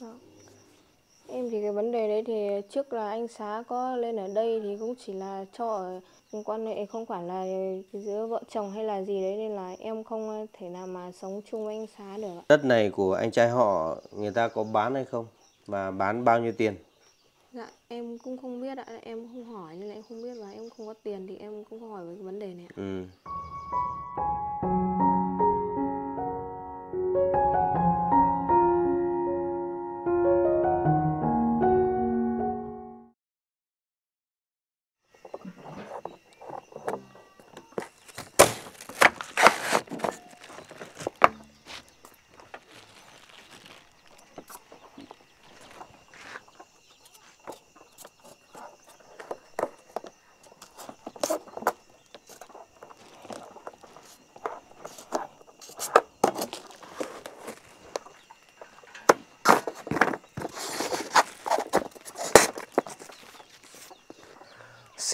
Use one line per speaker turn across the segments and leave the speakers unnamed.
Vâng. Em thì cái vấn đề đấy thì trước là anh xá có lên ở đây thì cũng chỉ là cho ở quan hệ không phải là giữa vợ chồng hay là gì đấy nên là em không thể nào mà sống chung với anh xá được.
Đất này của anh trai họ người ta có bán hay không? Và bán bao nhiêu tiền?
Dạ em cũng không biết ạ, em không hỏi nên là em không biết và em không có tiền thì em cũng không hỏi về cái vấn đề này ạ.
Ừ.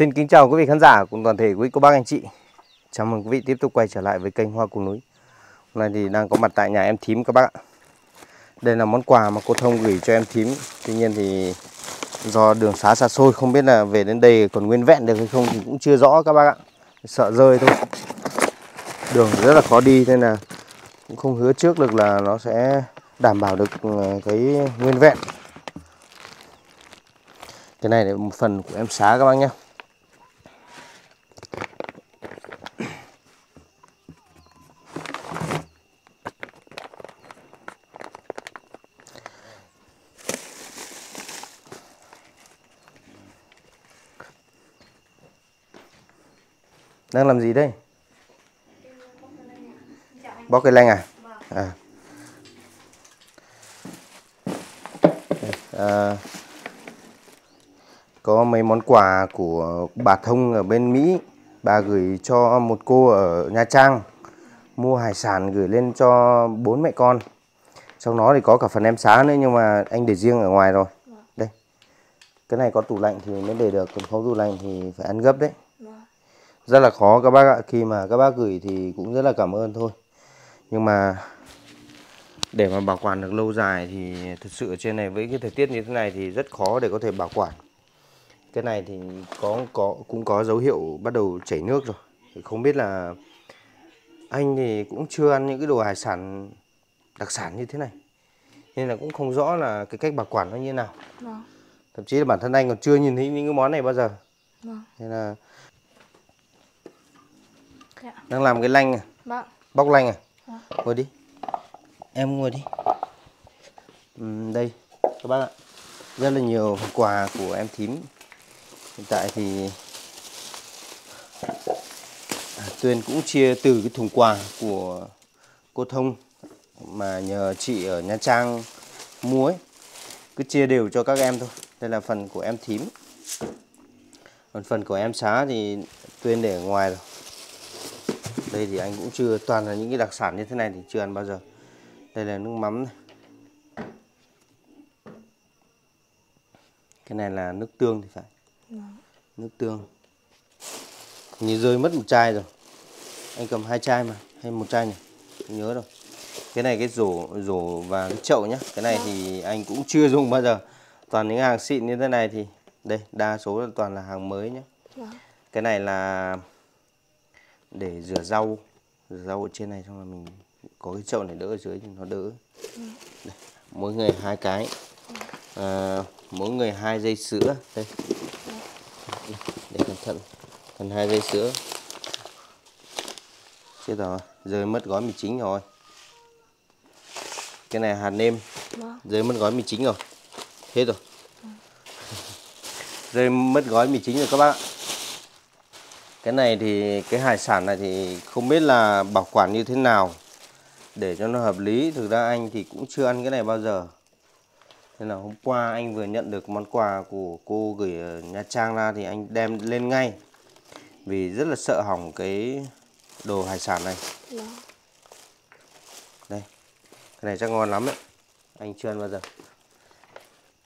Xin kính chào quý vị khán giả cùng toàn thể quý cô bác anh chị. Chào mừng quý vị tiếp tục quay trở lại với kênh Hoa Cùng Núi. Hôm nay thì đang có mặt tại nhà em thím các bác ạ. Đây là món quà mà cô Thông gửi cho em thím. Tuy nhiên thì do đường xá xa xôi, không biết là về đến đây còn nguyên vẹn được hay không thì cũng chưa rõ các bác ạ. Sợ rơi thôi. Đường rất là khó đi nên là cũng không hứa trước được là nó sẽ đảm bảo được ừ, cái nguyên vẹn. Cái này là một phần của em xá các bác nhé. Đang làm gì đây? Bóc cây lanh à? À. à. Có mấy món quà của bà Thông ở bên Mỹ. Bà gửi cho một cô ở Nha Trang. Mua hải sản gửi lên cho bốn mẹ con. Trong đó thì có cả phần em xá nữa nhưng mà anh để riêng ở ngoài rồi. Đây. Cái này có tủ lạnh thì mới để được. Còn không tủ lạnh thì phải ăn gấp đấy rất là khó. Các bác ạ khi mà các bác gửi thì cũng rất là cảm ơn thôi. Nhưng mà để mà bảo quản được lâu dài thì thực sự ở trên này với cái thời tiết như thế này thì rất khó để có thể bảo quản. Cái này thì có có cũng có dấu hiệu bắt đầu chảy nước rồi. Không biết là anh thì cũng chưa ăn những cái đồ hải sản đặc sản như thế này. Nên là cũng không rõ là cái cách bảo quản nó như thế nào. Vâng. thậm chí là bản thân anh còn chưa nhìn thấy những cái món này bao giờ. Vâng. nên là dạ. đang làm cái lanh à? Vâng. bóc lanh à? Vâng. ngồi đi. Em ngồi đi. Ừ, đây các bác ạ. Rất là nhiều quà của em thím. Hiện tại thì à, Tuyên cũng chia từ cái thùng quà của cô Thông mà nhờ chị ở Nha Trang mua ấy. Cứ chia đều cho các em thôi. Đây là phần của em thím. Còn phần của em xá thì Tuyên để ở ngoài rồi đây thì anh cũng chưa toàn là những cái đặc sản như thế này thì chưa ăn bao giờ. Đây là nước mắm này. Cái này là nước tương thì phải. Vâng. nước tương. Như rơi mất một chai rồi. Anh cầm hai chai mà hay một chai nhỉ? Anh nhớ rồi. Cái này cái rổ rổ và cái chậu nhá. Cái này thì anh cũng chưa dùng bao giờ. Toàn những hàng xịn như thế này thì đây đa số là toàn là hàng mới nhá. Vâng. cái này là để rửa rau rửa rau ở trên này xong là mình có cái chậu này đỡ ở dưới thì nó đỡ. Vâng. đây, mỗi người hai cái. À, mỗi người hai dây sữa. Đây. Để cẩn thận cần hai dây sữa. Chết rồi rơi mất gói mì chính rồi. Cái này hạt nêm. Vâng. rơi mất gói mì chính rồi. Hết rồi. Rơi mất gói mì chính rồi các bác cái này thì cái hải sản này thì không biết là bảo quản như thế nào để cho nó hợp lý thực ra anh thì cũng chưa ăn cái này bao giờ Thế là hôm qua anh vừa nhận được món quà của cô gửi ở Nha Trang ra thì anh đem lên ngay. Vì rất là sợ hỏng cái đồ hải sản này. Đó. Đây. Cái này chắc ngon lắm đấy. Anh chưa ăn bao giờ.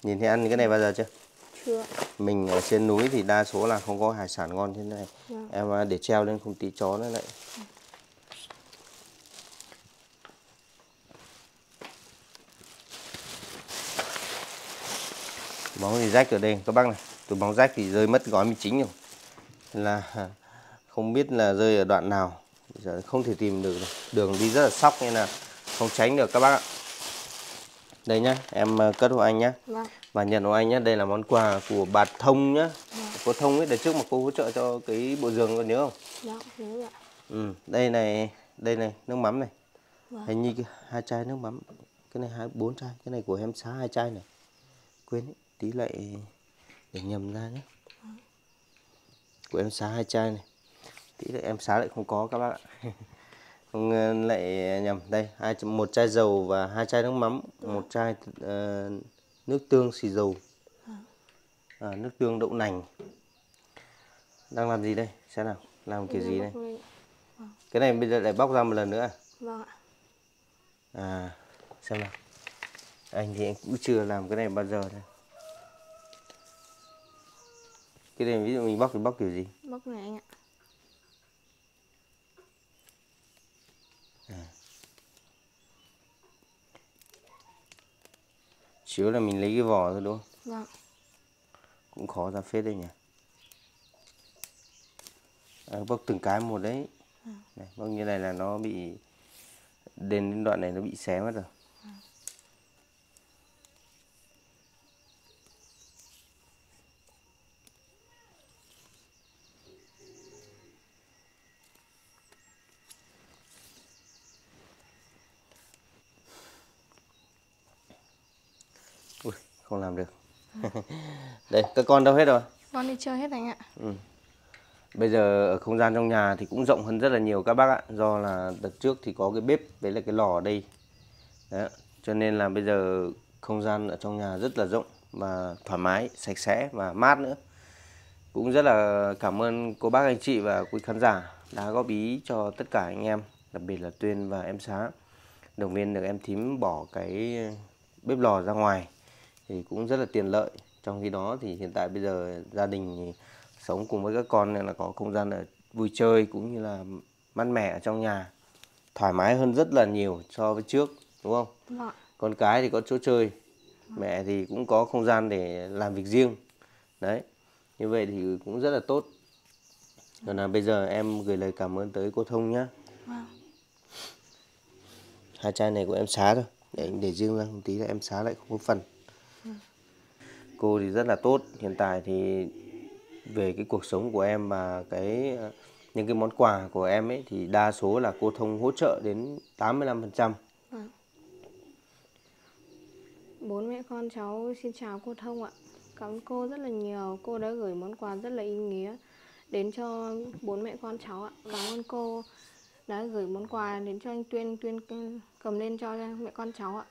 Nhìn thấy ăn cái này bao giờ chưa? Chưa. Mình ở trên núi thì đa số là không có hải sản ngon thế này. Đó. Dạ. Em à, để treo lên không tí chó nữa lại. Bóng thì rách ở đây các bác này túi bóng rách thì rơi mất gói mì chính rồi là không biết là rơi ở đoạn nào giờ không thể tìm được đường đi rất là sóc nên là không tránh được các bác ạ đây nhá em ờ, cất hộ anh nhá vâng. Và nhận hộ anh nhá đây là món quà của bà thông nhá vâng. cô thông ấy đợt trước mà cô hỗ trợ cho cái bộ giường còn nhớ không
dạ nhớ ạ
ừ đây này đây này nước mắm này vâng. hình như hai chai nước mắm cái này hai bốn chai cái này của em xá hai chai này quên ấy, tí lại để nhầm ra nhé vâng. của em xá hai chai này tí lại em xá lại không có các bác ạ không lại nhầm đây hai một chai dầu và hai chai nước mắm vâng. một chai uh, nước tương xì dầu. À, nước tương đậu nành. Đang làm gì đây? Xem nào làm kiểu gì đây? Cái này bây giờ lại bóc ra một lần nữa à?
vâng ạ.
À xem nào. Anh thì anh cũng chưa làm cái này bao giờ đây cái này ví dụ mình bóc thì bóc kiểu gì?
Bóc này anh ạ.
À. chiếu là mình lấy cái vỏ thôi đúng không?
Vâng.
Cũng khó ra phết đây nhỉ? À, bóc từng cái một đấy. À. này, bóc như này là nó bị đến đoạn này nó bị xé mất rồi à. Ui, không làm được. Đây các con đâu hết rồi?
Con đi chơi hết anh ạ.
Ừ. bây giờ ở không gian trong nhà thì cũng rộng hơn rất là nhiều các bác ạ. Do là đợt trước thì có cái bếp với là cái lò ở đây. Đấy. cho nên là bây giờ không gian ở trong nhà rất là rộng và thoải mái sạch sẽ và mát nữa. Cũng rất là cảm ơn cô bác anh chị và quý khán giả đã góp ý cho tất cả anh em đặc biệt là tuyên và em xá động viên được em thím bỏ cái bếp lò ra ngoài thì cũng rất là tiện lợi. Trong khi đó thì hiện tại bây giờ gia đình sống cùng với các con nên là có không gian để vui chơi cũng như là mát mẻ ở trong nhà. Thoải mái hơn rất là nhiều so với trước đúng không?
Vâng.
con cái thì có chỗ chơi mẹ thì cũng có không gian để làm việc riêng. Đấy như vậy thì cũng rất là tốt. Còn là bây giờ em gửi lời cảm ơn tới cô thông nhá.
Vâng.
hai chai này của em xá thôi. Để để riêng ra một tí là em xá lại không có phần cô thì rất là tốt hiện tại thì về cái cuộc sống của em và cái, những cái món quà của em ấy thì đa số là cô thông hỗ trợ đến 85% trăm
vâng. Bốn mẹ con cháu xin chào cô Thông ạ. Cảm ơn cô rất là nhiều. Cô đã gửi món quà rất là ý nghĩa đến cho bốn mẹ con cháu ạ. Cảm ơn cô đã gửi món quà đến cho anh Tuyên. Tuyên cầm lên cho mẹ con cháu ạ.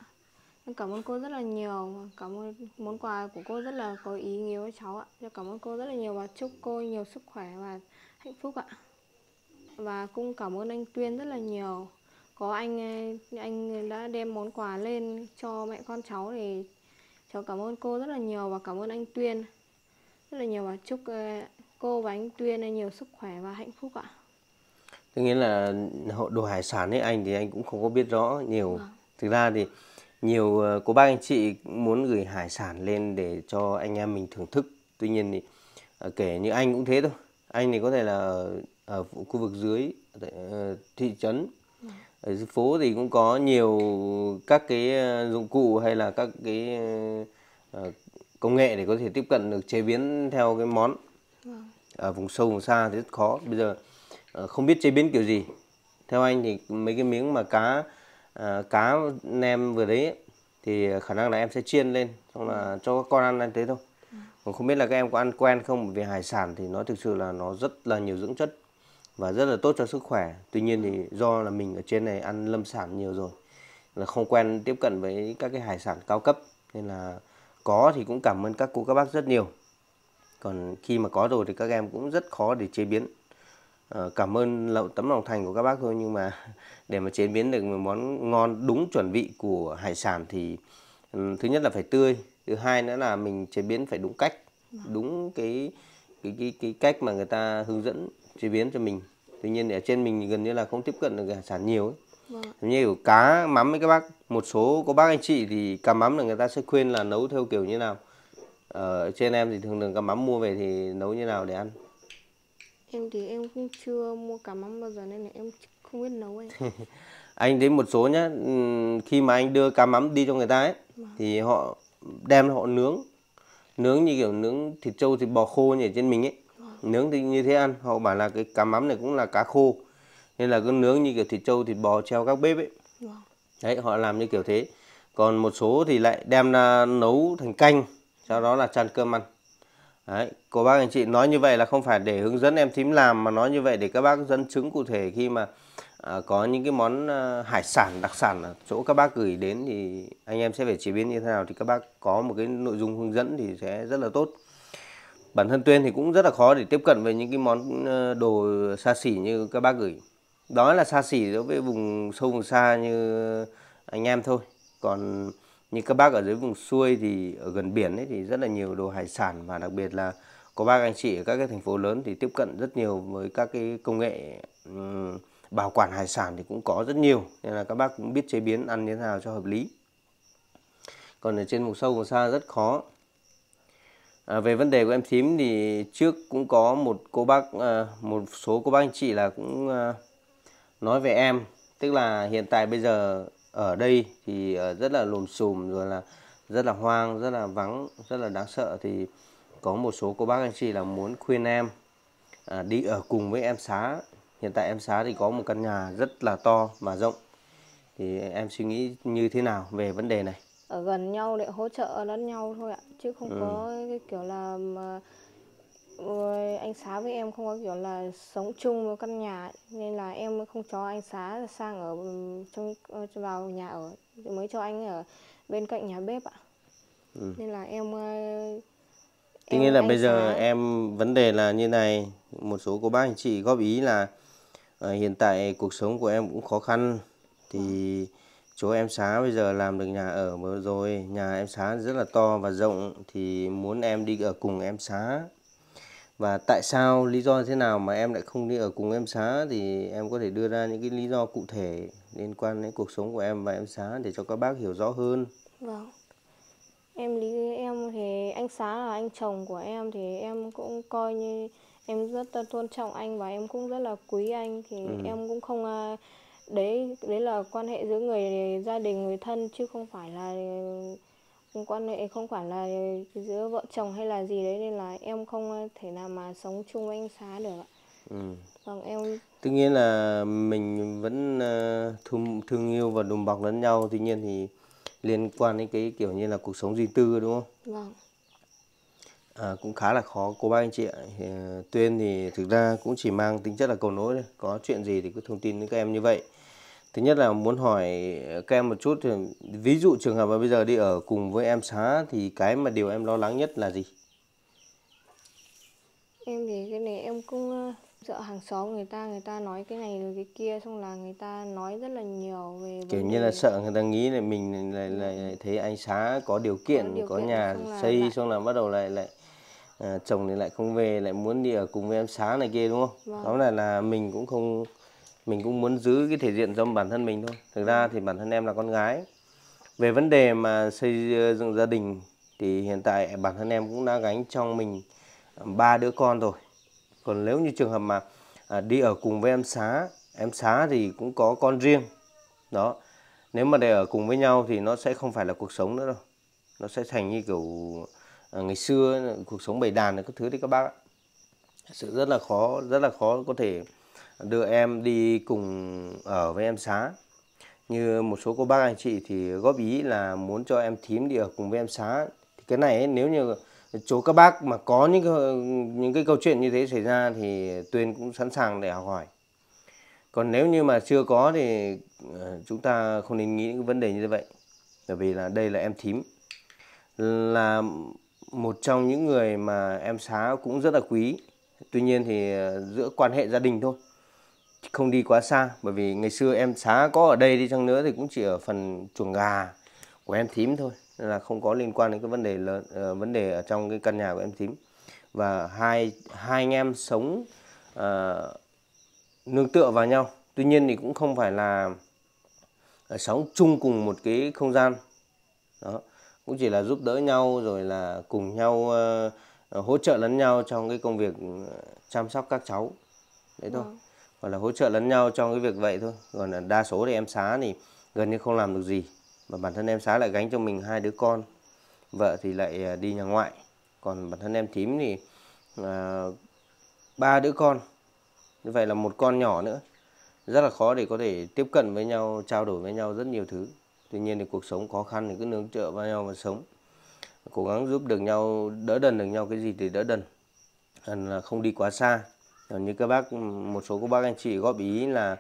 Em cảm ơn cô rất là nhiều. Cảm ơn món quà của cô rất là có ý nghĩa với cháu ạ. Em cảm ơn cô rất là nhiều và chúc cô nhiều sức khỏe và hạnh phúc ạ. Và cũng cảm ơn anh Tuyên rất là nhiều có anh anh đã đem món quà lên cho mẹ con cháu thì cháu cảm ơn cô rất là nhiều và cảm ơn anh Tuyên rất là nhiều và chúc ờ, cô và anh Tuyên nhiều sức khỏe và hạnh phúc ạ.
Tức nghĩa là đồ hải sản ấy anh thì anh cũng không có biết rõ nhiều. À. Thực ra thì nhiều ờ, cô bác anh chị muốn gửi hải sản lên để cho anh em mình thưởng thức. Tuy nhiên thì ờ, kể như anh cũng thế thôi. Anh thì có thể là ở, khu vực dưới ờ, thị trấn ở dưới phố thì cũng có nhiều các cái dụng cụ hay là các cái công nghệ để có thể tiếp cận được chế biến theo cái món ở vùng sâu vùng xa thì rất khó bây giờ không biết chế biến kiểu gì theo anh thì mấy cái miếng mà cá Ờ, cá nem vừa đấy thì khả năng là em sẽ chiên lên, xong là cho các con ăn ăn thế thôi. Còn không biết là các em có ăn quen không vì hải sản thì nó thực sự là nó rất là nhiều dưỡng chất và rất là tốt cho sức khỏe. Tuy nhiên thì do là mình ở trên này ăn lâm sản nhiều rồi, là không quen tiếp cận với các cái hải sản cao cấp, nên là có thì cũng cảm ơn các cô các bác rất nhiều. Còn khi mà có rồi thì các em cũng rất khó để chế biến cảm ơn lậu tấm lòng thành của các bác thôi nhưng mà để mà chế biến được một món ngon đúng chuẩn vị của hải sản thì ừ, thứ nhất là phải tươi thứ hai nữa là mình chế biến phải đúng cách đúng cái cái cái, cái cách mà người ta hướng dẫn chế biến cho mình. Tuy nhiên ở trên mình gần như là không tiếp cận được hải sản nhiều ấy. Vâng. như kiểu cá mắm với các bác một số có bác anh chị thì cá mắm là người ta sẽ khuyên là nấu theo kiểu như nào. Ở trên em thì thường thường cá mắm mua về thì nấu như nào để ăn
em thì em cũng chưa mua cá mắm bao giờ nên là em không biết nấu anh
anh đến một số nhá khi mà anh đưa cá mắm đi cho người ta ấy vâng. thì họ đem họ nướng. Nướng như kiểu nướng thịt trâu thịt bò khô như ở trên mình ấy. Vâng. nướng thì như thế ăn họ bảo là cái cá mắm này cũng là cá khô. Nên là cứ nướng như kiểu thịt trâu thịt bò treo các bếp ấy. Vâng. đấy họ làm như kiểu thế. Còn một số thì lại đem ra nấu thành canh sau đó là chan cơm ăn Đấy, cô bác anh chị nói như vậy là không phải để hướng dẫn em thím làm mà nói như vậy để các bác dẫn chứng cụ thể khi mà à, có những cái món à, hải sản đặc sản ở chỗ các bác gửi đến thì anh em sẽ phải chế biến như thế nào thì các bác có một cái nội dung hướng dẫn thì sẽ rất là tốt. Bản thân tuyên thì cũng rất là khó để tiếp cận với những cái món ờ, đồ xa xỉ như các bác gửi. Đó là xa xỉ đối với vùng sâu vùng xa như anh em thôi. Còn như các bác ở dưới vùng xuôi thì ở gần biển ấy thì rất là nhiều đồ hải sản và đặc biệt là có bác anh chị ở các cái thành phố lớn thì tiếp cận rất nhiều với các cái công nghệ um, bảo quản hải sản thì cũng có rất nhiều. Nên là các bác cũng biết chế biến ăn như thế nào cho hợp lý. Còn ở trên vùng sâu vùng xa rất khó. À, về vấn đề của em thím thì trước cũng có một cô bác à, một số cô bác anh chị là cũng à, nói về em. Tức là hiện tại bây giờ ở đây thì ờ, rất là lùm xùm rồi là rất là hoang rất là vắng rất là đáng sợ. Thì có một số cô bác anh chị là muốn khuyên em à, đi ở cùng với em xá. Hiện tại em xá thì có một căn nhà rất là to và rộng. Thì em suy nghĩ như thế nào về vấn đề này?
Ở gần nhau để hỗ trợ lẫn nhau thôi ạ chứ không ừ. có cái kiểu là mà anh xá với em không có kiểu là sống chung với căn nhà nên là em không cho anh xá sang ở trong ờ, vào nhà ở mới cho anh ở bên cạnh nhà bếp ạ ừ. nên là em
Tuy nhiên là bây giờ xá... em vấn đề là như này một số cô bác anh chị góp ý là uh, hiện tại cuộc sống của em cũng khó khăn thì ừ. chỗ em xá bây giờ làm được nhà ở mới rồi nhà em xá rất là to và rộng thì muốn em đi ở cùng em xá và tại sao lý do thế nào mà em lại không đi ở cùng em xá thì em có thể đưa ra những cái lý do cụ thể liên quan đến cuộc sống của em và em xá để cho các bác hiểu rõ hơn.
Vâng. Em lý em thì anh xá là anh chồng của em thì em cũng coi như em rất tôn trọng anh và em cũng rất là quý anh. Thì ừ. em cũng không à, đấy đấy là quan hệ giữa người gia đình người thân chứ không phải là quan hệ không phải là giữa vợ chồng hay là gì đấy nên là em không thể nào mà sống chung với anh xá được ạ. Ừ. Vâng em
Tất nhiên là mình vẫn ờ, thương, thương yêu và đùm bọc lẫn nhau tuy nhiên thì liên quan đến cái kiểu như là cuộc sống riêng tư đúng không? Vâng. À, cũng khá là khó cô bác anh chị ạ. Ờ, Tuyên thì thực ra cũng chỉ mang tính chất là cầu nối thôi. Có chuyện gì thì cứ thông tin đến các em như vậy. Thứ nhất là muốn hỏi các em một chút ví dụ trường hợp mà bây giờ đi ở cùng với em xá thì cái mà điều em lo lắng nhất là gì?
Em thì cái này em cũng ờ, sợ hàng xóm người ta người ta nói cái này rồi cái kia xong là người ta nói rất là nhiều về
kiểu như là sợ người ta nghĩ là mình lại lại thấy anh xá có điều kiện có, điều có kiện nhà xong xây lại... xong là bắt đầu lại lại à, chồng thì lại không về lại muốn đi ở cùng với em xá này kia đúng không? Vâng. Đó là là mình cũng không mình cũng muốn giữ cái thể diện cho bản thân mình thôi. Thực ra thì bản thân em là con gái. Về vấn đề mà xây dựng gia đình thì hiện tại bản thân em cũng đã gánh trong mình ba đứa con rồi. Còn nếu như trường hợp mà à, đi ở cùng với em xá em xá thì cũng có con riêng. Đó. Nếu mà để ở cùng với nhau thì nó sẽ không phải là cuộc sống nữa đâu. Nó sẽ thành như kiểu à, ngày xưa cuộc sống bầy đàn các thứ đấy các bác ạ. Sự rất là khó rất là khó có thể đưa em đi cùng ở với em xá. Như một số cô bác anh chị thì góp ý là muốn cho em thím đi ở cùng với em xá. Thì cái này ấy, nếu như chỗ các bác mà có những cái, những cái câu chuyện như thế xảy ra thì tuyên cũng sẵn sàng để học hỏi. Còn nếu như mà chưa có thì ờ, chúng ta không nên nghĩ những vấn đề như vậy. Bởi vì là đây là em thím. Là một trong những người mà em xá cũng rất là quý. Tuy nhiên thì ờ, giữa quan hệ gia đình thôi không đi quá xa bởi vì ngày xưa em xá có ở đây đi chăng nữa thì cũng chỉ ở phần chuồng gà của em thím thôi nên là không có liên quan đến cái vấn đề lớn uh, vấn đề ở trong cái căn nhà của em thím. Và hai hai anh em sống uh, nương tựa vào nhau. Tuy nhiên thì cũng không phải là uh, sống chung cùng một cái không gian. Đó cũng chỉ là giúp đỡ nhau rồi là cùng nhau uh, hỗ trợ lẫn nhau trong cái công việc chăm sóc các cháu. Đấy thôi. Ừ gọi là hỗ trợ lẫn nhau trong cái việc vậy thôi. Còn là đa số thì em xá thì gần như không làm được gì. Và bản thân em xá lại gánh cho mình hai đứa con. Vợ thì lại à, đi nhà ngoại. Còn bản thân em thím thì uh, ba đứa con. Như vậy là một con nhỏ nữa. Rất là khó để có thể tiếp cận với nhau trao đổi với nhau rất nhiều thứ. Tuy nhiên thì cuộc sống khó khăn thì cứ nương tựa vào nhau mà sống. Cố gắng giúp được nhau đỡ đần được nhau cái gì thì đỡ đần. Là không đi quá xa như các bác, một số các bác anh chị góp ý là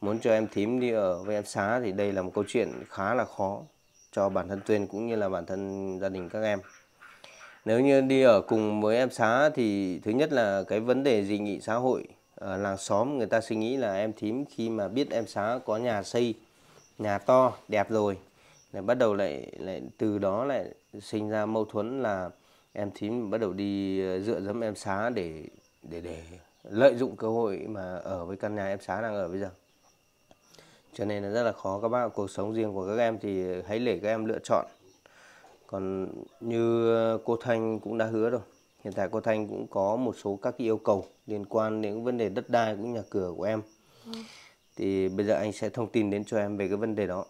muốn cho em thím đi ở với em xá thì đây là một câu chuyện khá là khó cho bản thân tuyên cũng như là bản thân gia đình các em. Nếu như đi ở cùng với em xá thì thứ nhất là cái vấn đề dị nghị xã hội ở làng xóm người ta suy nghĩ là em thím khi mà biết em xá có nhà xây, nhà to, đẹp rồi, lại bắt đầu lại lại từ đó lại sinh ra mâu thuẫn là em thím bắt đầu đi ờ, dựa dẫm em xá để để để lợi dụng cơ hội mà ở với căn nhà em xá đang ở bây giờ cho nên là rất là khó các bác cuộc sống riêng của các em thì hãy để các em lựa chọn còn như cô Thanh cũng đã hứa rồi, hiện tại cô Thanh cũng có một số các yêu cầu liên quan đến vấn đề đất đai cũng nhà cửa của em ừ. thì bây giờ anh sẽ thông tin đến cho em về cái vấn đề đó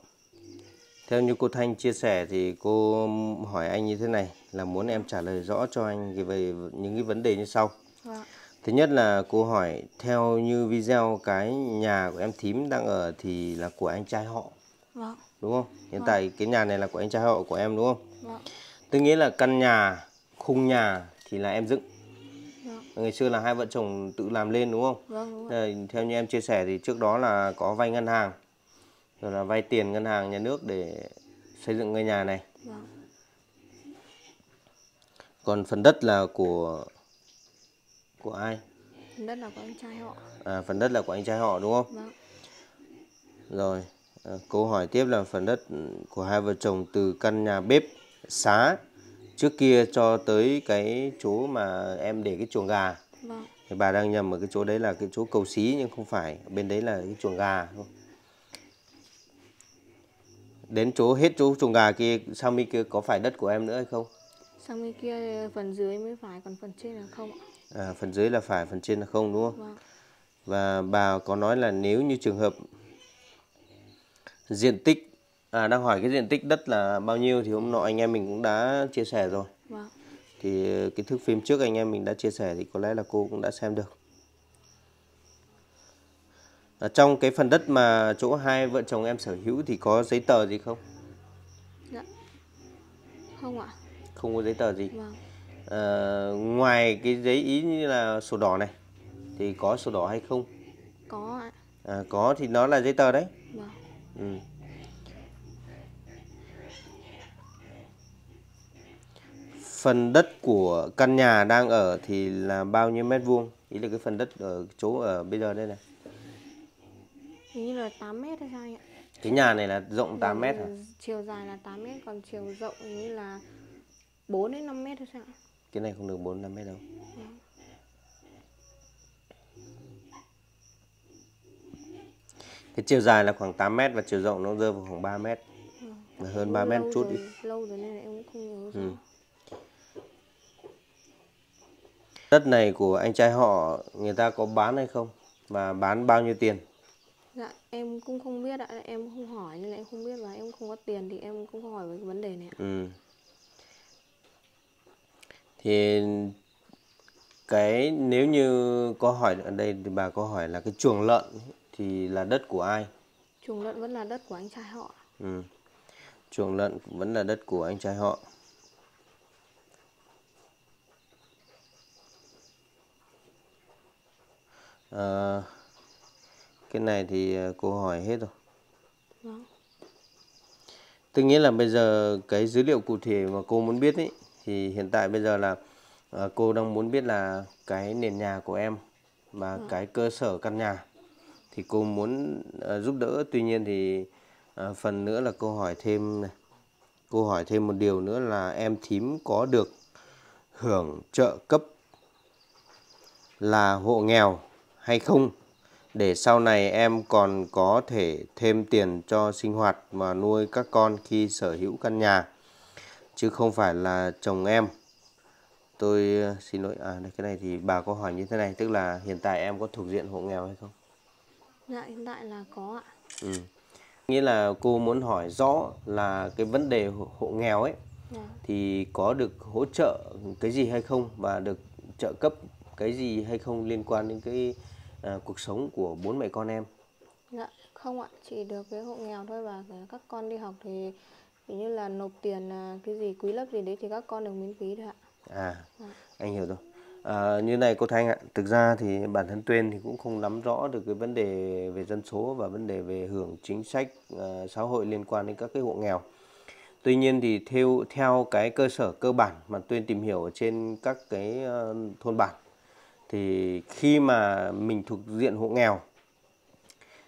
theo như cô Thanh chia sẻ thì cô hỏi anh như thế này là muốn em trả lời rõ cho anh về những cái vấn đề như sau. Vâng. Thứ nhất là cô hỏi theo như video cái nhà của em thím đang ở thì là của anh trai họ. Vâng. Đúng không? Hiện vâng. tại cái nhà này là của anh trai họ của em đúng không? Vâng. Tức nghĩa là căn nhà, khung nhà thì là em dựng. Vâng. Ngày xưa là hai vợ chồng tự làm lên đúng không? Vâng, đúng rồi. Theo như em chia sẻ thì trước đó là có vay ngân hàng rồi là vay tiền ngân hàng nhà nước để xây dựng ngôi nhà này vâng. còn phần đất là của của ai?
Phần đất là của anh trai họ.
À phần đất là của anh trai họ đúng không? Vâng. rồi à, câu hỏi tiếp là phần đất của hai vợ chồng từ căn nhà bếp xá trước kia cho tới cái chỗ mà em để cái chuồng gà. Vâng. thì bà đang nhầm ở cái chỗ đấy là cái chỗ cầu xí nhưng không phải bên đấy là cái chuồng gà không? Đến chỗ hết chỗ chuồng gà kia sang bên kia có phải đất của em nữa hay không?
Sang bên kia phần dưới mới phải còn phần trên là không
à phần dưới là phải phần trên là không đúng không vâng. và bà có nói là nếu như trường hợp diện tích à đang hỏi cái diện tích đất là bao nhiêu thì hôm nọ anh em mình cũng đã chia sẻ rồi vâng. thì cái thước phim trước anh em mình đã chia sẻ thì có lẽ là cô cũng đã xem được ở trong cái phần đất mà chỗ hai vợ chồng em sở hữu thì có giấy tờ gì không?
Dạ. Không ạ.
Không có giấy tờ gì. Vâng. À, ngoài cái giấy ý như là sổ đỏ này thì có sổ đỏ hay không?
Có ạ.
À, có thì nó là giấy tờ đấy. Vâng. Ừ. Phần đất của căn nhà đang ở thì là bao nhiêu mét vuông? Ý là cái phần đất ở chỗ ở bây giờ đây này.
Hình như là 8 mét hay sao anh ạ?
Cái nhà này là rộng 8 mét hả?
Chiều dài là 8 mét, còn chiều rộng hình như là 4 đến 5 mét hay sao?
Cái này không được 4 5 mét đâu. Cái chiều dài là khoảng 8 mét và chiều rộng nó rơi vào khoảng 3 mét. Ừ. Hơn 3 mét chút
rồi, đi. Lâu rồi nên em cũng không nhớ ừ.
Đất này của anh trai họ người ta có bán hay không? Và bán bao nhiêu tiền?
Dạ em cũng không biết ạ, em không hỏi nên là em không biết và em không có tiền thì em cũng không hỏi về cái vấn đề này ạ.
Ừ. Thì cái nếu như có hỏi ở đây thì bà có hỏi là cái chuồng lợn thì là đất của ai?
Chuồng lợn vẫn là đất của anh trai họ.
Ừ. Chuồng lợn vẫn là đất của anh trai họ. À, cái này thì ờ, cô hỏi hết rồi vâng. tức nghĩa là bây giờ cái dữ liệu cụ thể mà cô muốn biết ấy thì hiện tại bây giờ là uh, cô đang muốn biết là cái nền nhà của em và vâng. cái cơ sở căn nhà thì cô muốn uh, giúp đỡ tuy nhiên thì uh, phần nữa là cô hỏi thêm này cô hỏi thêm một điều nữa là em thím có được hưởng trợ cấp là hộ nghèo hay không để sau này em còn có thể thêm tiền cho sinh hoạt và nuôi các con khi sở hữu căn nhà. Chứ không phải là chồng em. Tôi ờ, xin lỗi à đây, cái này thì bà có hỏi như thế này tức là hiện tại em có thuộc diện hộ nghèo hay không?
Dạ hiện tại là có ạ.
Ừ. nghĩa là cô muốn hỏi rõ là cái vấn đề hộ, hộ nghèo ấy
dạ.
thì có được hỗ trợ cái gì hay không và được trợ cấp cái gì hay không liên quan đến cái à, cuộc sống của bốn mẹ con em?
Dạ không ạ. Chỉ được cái hộ nghèo thôi và các con đi học thì ví như là nộp tiền là cái gì quý lớp gì đấy thì các con được miễn phí thôi ạ.
À
Dạ.
anh hiểu rồi. À, như này cô Thanh ạ thực ra thì bản thân Tuyên thì cũng không nắm rõ được cái vấn đề về dân số và vấn đề về hưởng chính sách à, xã hội liên quan đến các cái hộ nghèo. Tuy nhiên thì theo theo cái cơ sở cơ bản mà Tuyên tìm hiểu ở trên các cái ờ, thôn bản thì khi mà mình thuộc diện hộ nghèo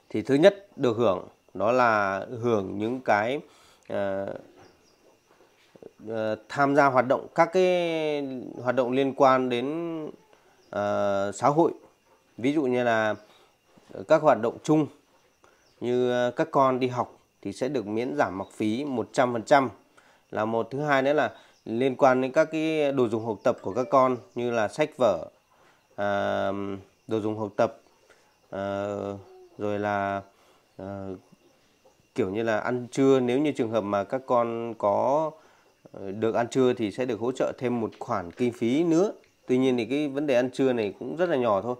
thì thứ nhất được hưởng đó là hưởng những cái Ờ, ờ, tham gia hoạt động các cái hoạt động liên quan đến uh, xã hội. Ví dụ như là các hoạt động chung như các con đi học thì sẽ được miễn giảm học phí 100% là một thứ hai nữa là liên quan đến các cái đồ dùng học tập của các con như là sách vở uh, đồ dùng học tập uh, rồi là uh, kiểu như là ăn trưa nếu như trường hợp mà các con có ờ, được ăn trưa thì sẽ được hỗ trợ thêm một khoản kinh phí nữa. Tuy nhiên thì cái vấn đề ăn trưa này cũng rất là nhỏ thôi.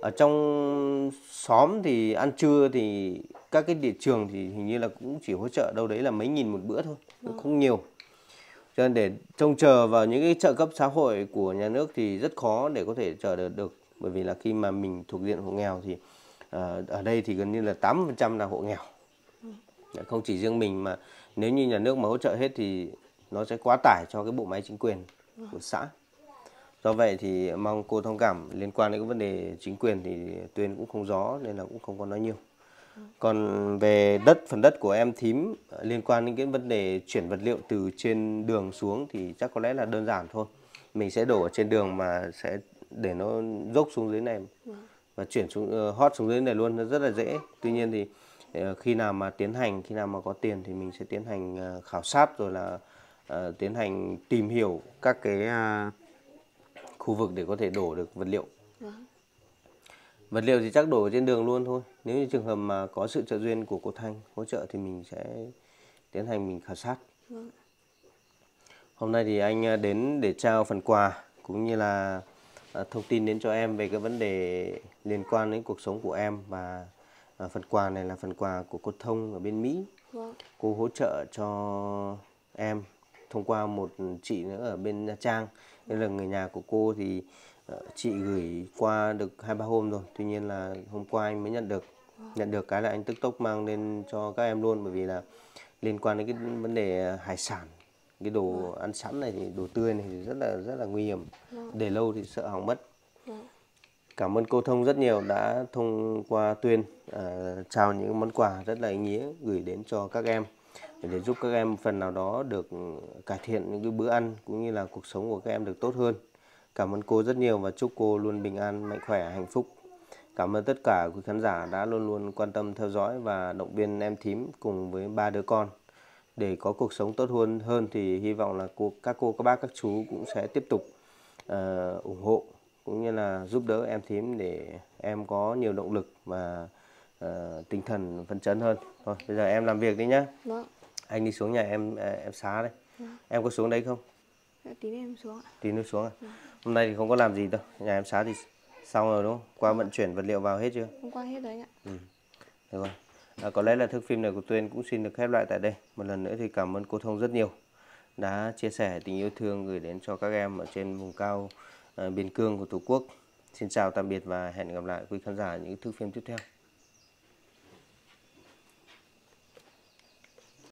Ở trong xóm thì ăn trưa thì các cái địa trường thì hình như là cũng chỉ hỗ trợ đâu đấy là mấy nghìn một bữa thôi cũng không nhiều. Cho nên để trông chờ vào những cái trợ cấp xã hội của nhà nước thì rất khó để có thể chờ được được. Bởi vì là khi mà mình thuộc diện hộ nghèo thì ờ, ở đây thì gần như là 80% là hộ nghèo Dạ, không chỉ riêng mình mà nếu như nhà nước mà hỗ trợ hết thì nó sẽ quá tải cho cái bộ máy chính quyền của xã. Do vậy thì mong cô thông cảm liên quan đến cái vấn đề chính quyền thì tuyên cũng không rõ nên là cũng không có nói nhiều. Còn về đất, phần đất của em thím ờ, liên quan đến cái vấn đề chuyển vật liệu từ trên đường xuống thì chắc có lẽ là đơn giản thôi. Mình sẽ đổ ở trên đường mà sẽ để nó dốc xuống dưới này và chuyển xuống ờ, hót xuống dưới này luôn, nó rất là dễ. Tuy nhiên thì khi nào mà tiến hành khi nào mà có tiền thì mình sẽ tiến hành ờ, khảo sát rồi là ờ, tiến hành tìm hiểu các cái à, khu vực để có thể đổ được vật liệu
Vâng.
vật liệu thì chắc đổ trên đường luôn thôi nếu như trường hợp mà có sự trợ duyên của cô Thanh hỗ trợ thì mình sẽ tiến hành mình khảo sát
Vâng.
hôm nay thì anh đến để trao phần quà cũng như là thông tin đến cho em về cái vấn đề liên quan đến cuộc sống của em và à, phần quà này là phần quà của cô Thông ở bên Mỹ.
Vâng.
cô hỗ trợ cho em thông qua một chị nữa ở bên Nha Trang. Đây là người nhà của cô thì ờ, chị gửi qua được hai ba hôm rồi. Tuy nhiên là hôm qua anh mới nhận được. Nhận được cái là anh tức tốc mang lên cho các em luôn bởi vì là liên quan đến cái vấn đề hải sản cái đồ ăn sẵn này thì đồ tươi này thì rất là rất là nguy hiểm. Để lâu thì sợ hỏng mất.
Vâng.
Cảm ơn cô Thông rất nhiều đã thông qua Tuyên uh, trao những món quà rất là ý nghĩa gửi đến cho các em để, giúp các em phần nào đó được ừ, cải thiện những cái bữa ăn cũng như là cuộc sống của các em được tốt hơn. Cảm ơn cô rất nhiều và chúc cô luôn bình an, mạnh khỏe, hạnh phúc. Cảm ơn tất cả quý khán giả đã luôn luôn quan tâm theo dõi và động viên em thím cùng với ba đứa con. Để có cuộc sống tốt hơn hơn thì hy vọng là cô các cô các bác các chú cũng sẽ tiếp tục uh, ủng hộ cũng như là giúp đỡ em thím để em có nhiều động lực và ờ, tinh thần phấn chấn hơn. Thôi bây giờ em làm việc đi nhá.
Vâng.
Anh đi xuống nhà em ờ, em xá đây. Em có xuống đấy không?
Dạ, Tí nữa em xuống ạ.
Tí nữa xuống à? Hôm nay thì không có làm gì đâu. Nhà em xá thì xong rồi đúng không? Qua vận chuyển vật liệu vào hết chưa?
Hôm qua hết rồi anh ạ.
Được rồi. À, có lẽ là thước phim này của Tuyên cũng xin được khép lại tại đây. Một lần nữa thì cảm ơn cô Thông rất nhiều đã chia sẻ tình yêu thương gửi đến cho các em ở trên vùng cao à, Ờ, biên cương của Tổ quốc. Xin chào, tạm biệt và hẹn gặp lại quý khán giả những thước phim tiếp theo.